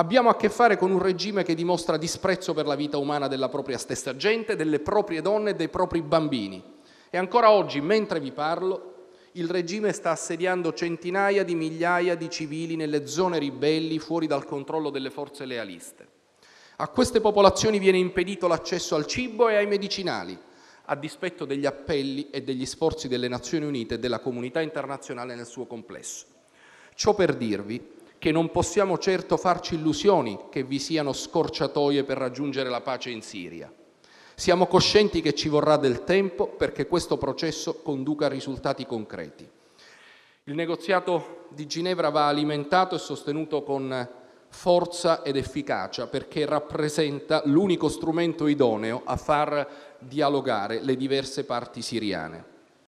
Abbiamo a che fare con un regime che dimostra disprezzo per la vita umana della propria stessa gente, delle proprie donne e dei propri bambini. E ancora oggi, mentre vi parlo, il regime sta assediando centinaia di migliaia di civili nelle zone ribelli fuori dal controllo delle forze lealiste. A queste popolazioni viene impedito l'accesso al cibo e ai medicinali, a dispetto degli appelli e degli sforzi delle Nazioni Unite e della comunità internazionale nel suo complesso. Ciò per dirvi che non possiamo certo farci illusioni che vi siano scorciatoie per raggiungere la pace in Siria. Siamo coscienti che ci vorrà del tempo perché questo processo conduca a risultati concreti. Il negoziato di Ginevra va alimentato e sostenuto con forza ed efficacia perché rappresenta l'unico strumento idoneo a far dialogare le diverse parti siriane.